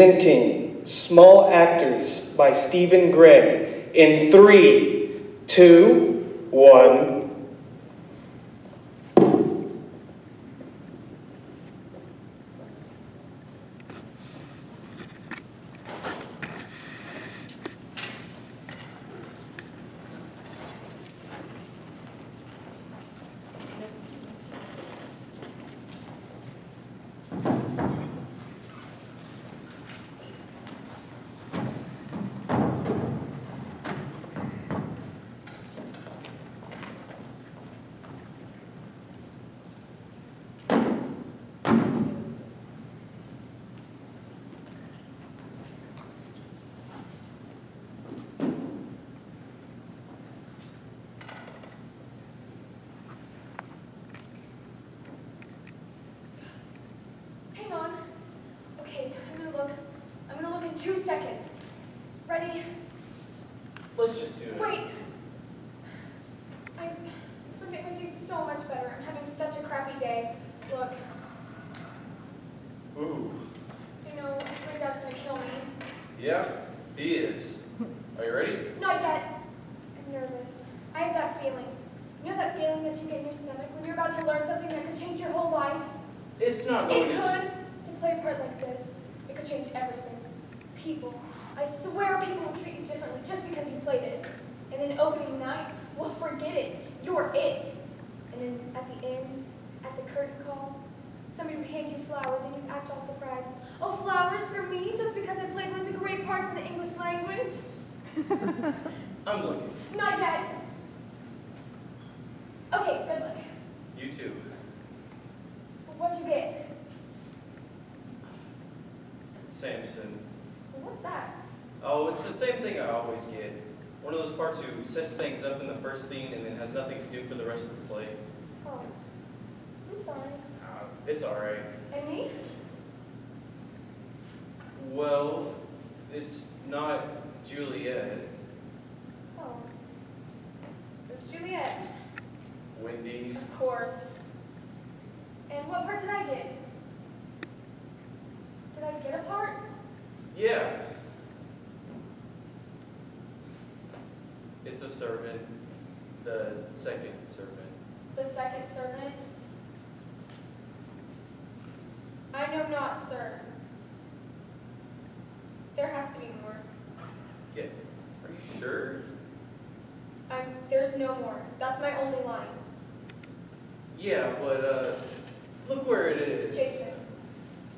presenting Small Actors by Stephen Gregg in three, two, one. Let's just do it. Wait. I. This would make my day so much better. I'm having such a crappy day. Look, Ooh. I know my dad's gonna kill me. Yeah, he is. Are you ready? Not yet. I'm nervous. I have that feeling. You know that feeling that you get in your stomach when you're about to learn something that could change your whole life? It's not It going could. To play a part like this, it could change everything. People. I swear people will treat you differently just because you played it. And then opening night, well, forget it. You're it. And then at the end, at the curtain call, somebody would hand you flowers and you'd act all surprised. Oh, flowers for me just because I played one of the great parts in the English language? I'm looking. Not yet. Okay, good luck. You too. What'd you get? Samson. What's that? It's the same thing I always get. One of those parts who sets things up in the first scene and then has nothing to do for the rest of the play. Oh, I'm sorry. Uh, it's alright. And me? Well, it's not Juliet. Oh. It's Juliet. Wendy. Of course. And what part did I get? Did I get a part? Yeah. It's a servant. The second servant. The second servant? I know not, sir. There has to be more. Yeah. Are you sure? I'm, there's no more. That's my only line. Yeah, but uh, look where it is. Jason,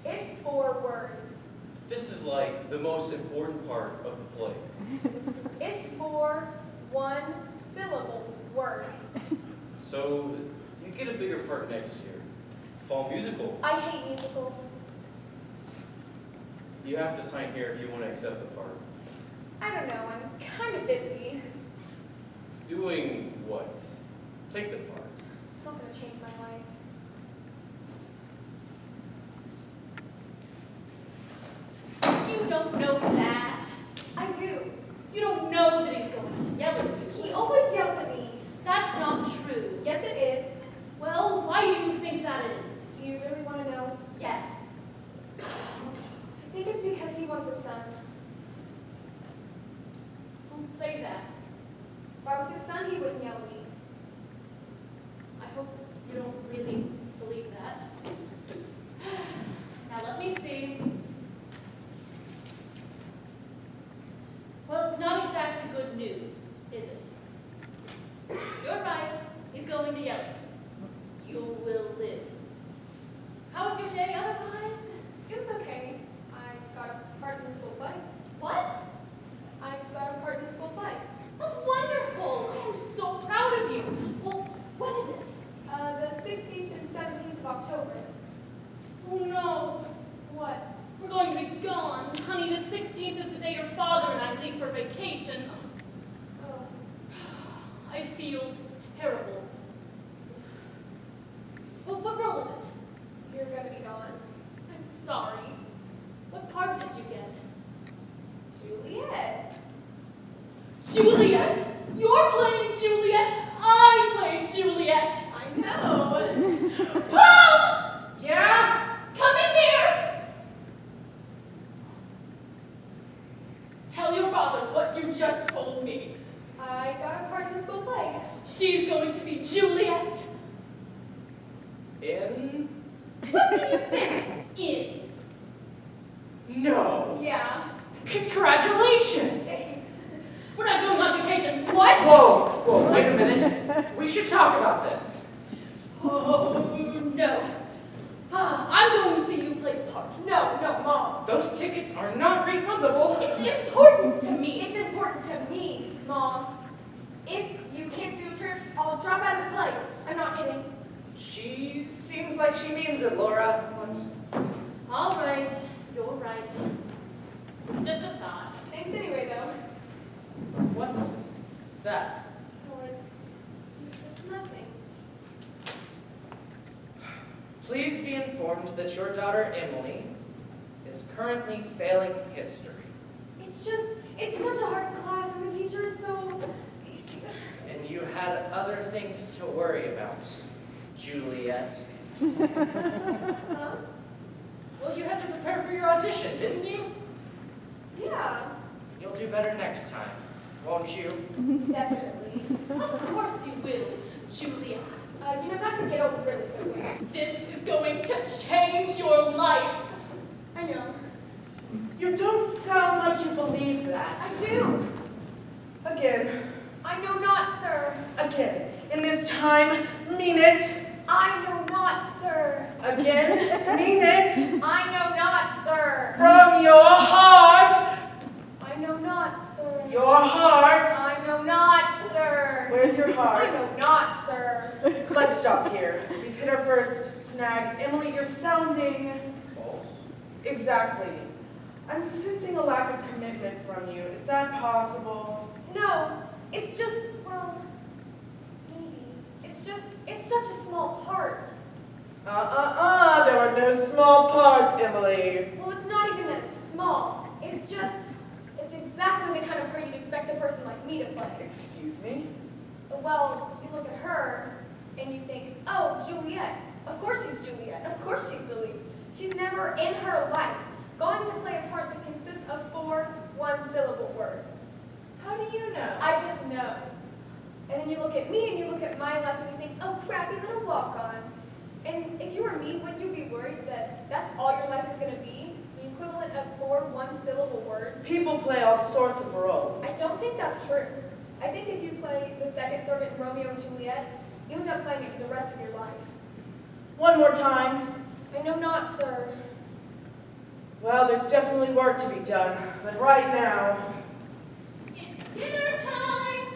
it's four words. This is like the most important part of the play. It's four one syllable words. So you get a bigger part next year. Fall musical. I hate musicals. You have to sign here if you want to accept the part. I don't know, I'm kind of busy. Doing what? Take the part. It's not gonna change my life. You don't know that. I do. You don't know that he's He always yells at me. That's not true. Yes, it is. Well, why do you think that is? Do you really want to know? Yes. I think it's because he wants a son. Don't say that. If I was his son, he wouldn't yell at me. I hope you don't really believe that. Now let me see. Well, it's not exactly good news, is it? You're right. He's going to yell at you. You will live. How was your day otherwise? It was okay. I got a part in the school play. What? I got a part in the school play. That's wonderful. I am so proud of you. Well, when is it? Uh, the 16th and 17th of October. Oh no. What? We're going to be gone. Honey, the 16th is the day your father and I leave for vacation. Oh, I feel terrible. Well, what role is it? you're gonna be gone. I'm sorry. What part did you get? Juliet. Juliet? You're playing Juliet. I played Juliet. I know. Paul! Yeah? Come in here! Tell your father what you just told me. I got a part in the school play. She's going to be Juliet. In? What do you think? In. No. Yeah. Congratulations. Thanks. We're not going on vacation. What? Whoa, whoa, wait a minute. We should talk about this. Oh, no. Ah, I'm going to see you play the part. No, no, Mom. Those tickets are not refundable. It's important to me. It's important to me, Mom. If you can't do a trip, I'll drop out of the play. I'm not kidding. She seems like she means it, Laura. All right, you're right. It's just a thought. Thanks anyway, though. What's that? Well, it's, it's nothing. Please be informed that your daughter Emily is currently failing history. It's just, it's such a hard class, and the teacher is so. And you had other things to worry about, Juliet. Huh? Well, you had to prepare for your audition, didn't you? Yeah, You'll do better next time, won't you? definitely. Of course you will, Juliet. Uh, you know, that can get over really quickly. This is going to change your life. I know. You don't sound like you believe that. I do. Again, I know not, sir. again. In this time, mean it. I know not, sir. Again, mean it. I know not, sir. From your heart. I know not, sir. Your heart. I know not, sir. Where's your heart? I know not, sir. Let's stop here. We've hit our first snag. Emily, you're sounding False. exactly. I'm sensing a lack of commitment from you. Is that possible? No, it's just, well, maybe. It's just, it's such a small part. Uh-uh-uh. There are no small parts, Emily. Well, it's not even that small. It's just, it's exactly the kind of part you'd expect a person like me to play. Excuse me? Well, you look at her and you think, oh, Juliet. Of course she's Juliet. Of course she's the lead. She's never in her life going to play a part that consists of four one-syllable words. How do you know? I just know. And then you look at me and you look at my life and you think, oh, crappy little walk-on. And if you were me, wouldn't you be worried that that's all your life is going to be? The equivalent of four one-syllable words? People play all sorts of roles. I don't think that's true. I think if you play the second servant in Romeo and Juliet, you end up playing it for the rest of your life. One more time. I know not, sir. Well, there's definitely work to be done, but right now, It's dinner time.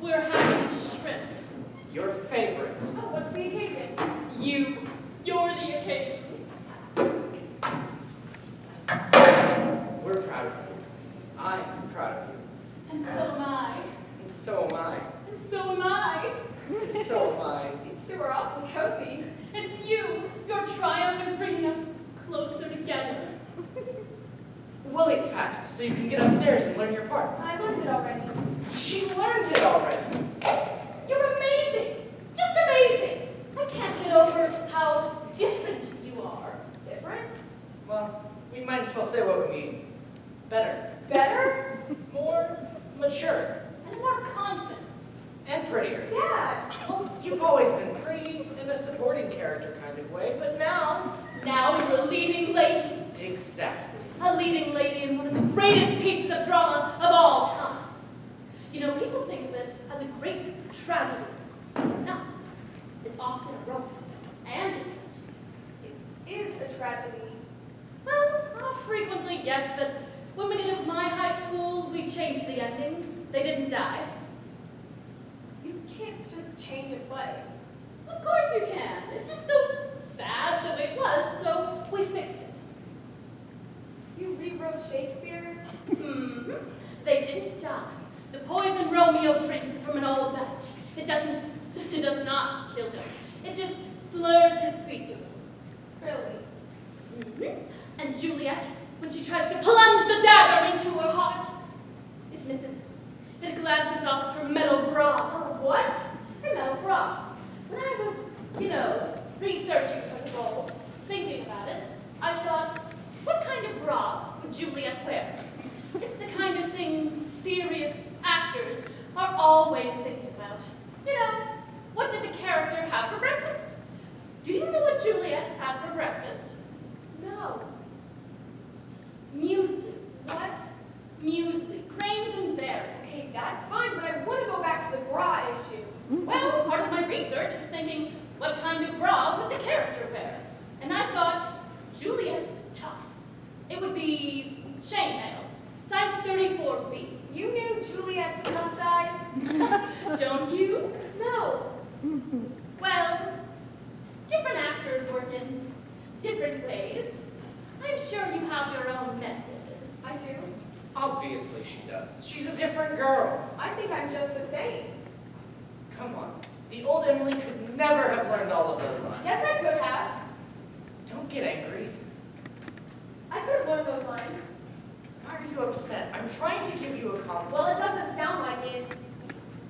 We're having shrimp. Your favorites. Oh, what's the occasion? You, you're the occasion. We're proud of you. I'm proud of you. And so am I. And so am I. And so am I. And so am I. You two are awfully cozy. It's you. Your triumph is bringing us closer together. We'll eat fast so you can get upstairs and learn your part. I learned it already. She learned it already. You're amazing. Just amazing. I can't get over how different you are. Different? Well, we might as well say what we mean. Better. Better? More mature. And more confident. And prettier. Dad! Well, you've always been pretty in a supporting character kind of way, but now... Now you're a leading lady. Exactly. A leading lady in one of the greatest pieces of drama of all time. You know, people think of it as a great tragedy. It's not. It's often a romance and a tragedy. It is a tragedy. Well, not frequently, yes, but when we did it at my high school, we changed the ending. They didn't die. You can't just change a play. Of course you can. It's just so sad the way it was, so we fixed it. You rewrote Shakespeare? hmm They didn't die. The poison Romeo drinks is from an old batch. It doesn't, it does not kill him. It just slurs his speech. Really? Mhm. And Juliet, when she tries to plunge the dagger into her heart, it misses. It glances off her metal bra. Her what? Her metal bra. When I was, you know, researching for the role, thinking about it, I thought, what kind of bra would Juliet wear? It's the kind of thing serious actors are always thinking about. You know, what did the character have for breakfast? Do you know what Juliet had for breakfast? It would be chainmail, size 34B. You knew Juliet's cup size? Don't you? No. Mm-hmm. Well, different actors work in different ways. I'm sure you have your own method. I do. Obviously she does. She's a different girl. I think I'm just the same. Come on. The old Emily could never have learned all of those lines. Yes, I could have. Don't get angry. I could have learned those lines. Why are you upset? I'm trying to give you a compliment. Well, it doesn't sound like it.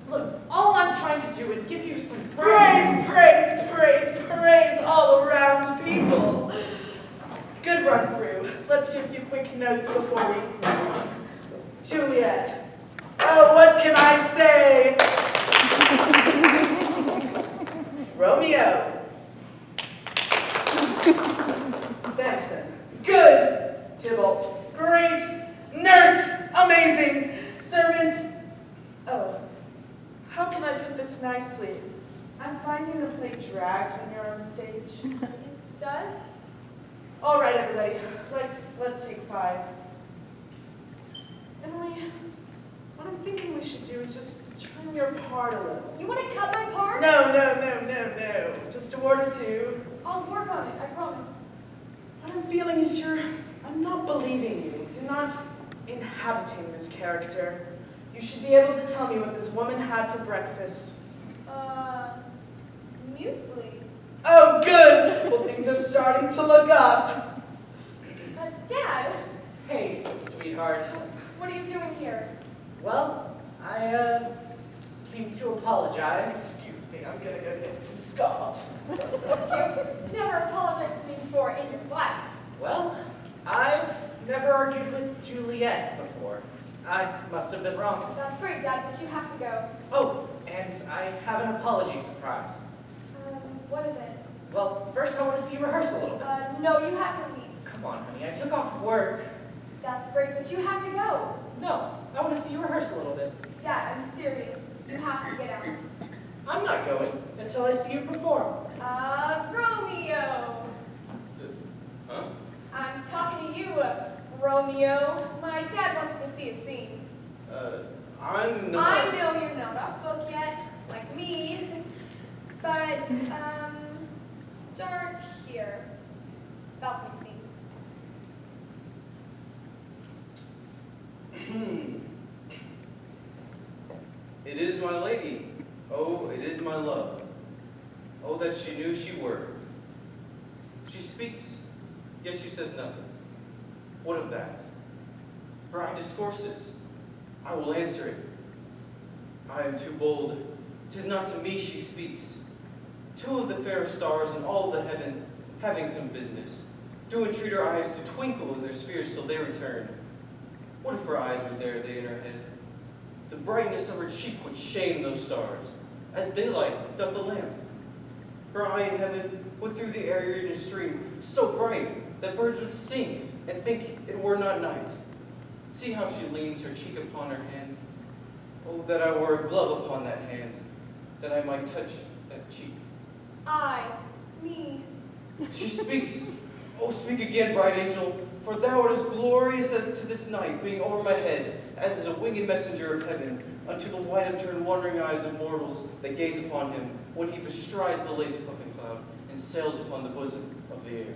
Look, all I'm trying to do is give you some Praise, praise, praise, praise praise all around people. Good run through. Let's do a few quick notes before we. Juliet. Oh, what can I say? Romeo. Samson. Good. Tybalt. Great. Nurse. Amazing. Servant. Oh, how can I put this nicely? I'm finding the play drags when you're on stage. It does? All right, everybody, let's, let's take five. Emily, what I'm thinking we should do is just trim your part a little. You want to cut my part? No, no, no, no, no. Just a word or two. I'll work on it, I promise. What I'm feeling is you're, I'm not believing you. You're not inhabiting this character. You should be able to tell me what this woman had for breakfast. Uh, muesli. Oh, good. Well, things are starting to look up. Uh, Dad, Hey, sweetheart. what are you doing here? Well, I, uh, came to apologize. Excuse me, I'm gonna go get some scarves. You've never apologized to me before in your life. Well, I've never argued with Juliet before. I must have been wrong. That's great, Dad, but you have to go. Oh, and I have an apology surprise. Um, what is it? Well, first I want to see you rehearse a little bit. Uh, no, you have to leave. Come on, honey, I took off of work. That's great, but you have to go. No, I want to see you rehearse a little bit. Dad, I'm serious. You have to get out. I'm not going until I see you perform. Uh, Romeo. Huh? I'm talking to you, uh, Romeo. My dad wants to see a scene. Uh, I'm not. I know you're not off book yet, like me. But, um, start here. Balcony scene. Hmm. It is my lady. Oh, it is my love. Oh, that she knew she were. She speaks, yet she says nothing. What of that? Her eye discourses. I will answer it. I am too bold. Tis not to me she speaks. Two of the fair stars in all the heaven, having some business, do entreat her eyes to twinkle in their spheres till they return. What if her eyes were there, they in her head? The brightness of her cheek would shame those stars, as daylight doth the lamp. Her eye in heaven would through the air in a stream, so bright that birds would sing and think it were not night. See how she leans her cheek upon her hand. Oh, that I were a glove upon that hand, that I might touch that cheek. I, me, She speaks. Oh, speak again, bright angel, for thou art as glorious as to this night, being over my head, as is a winged messenger of heaven, unto the wide upturned wondering eyes of mortals that gaze upon him, when he bestrides the lazy puffing cloud, and sails upon the bosom of the air.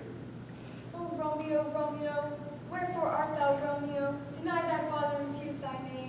Romeo, Romeo, wherefore art thou Romeo? Deny thy father and refuse thy name.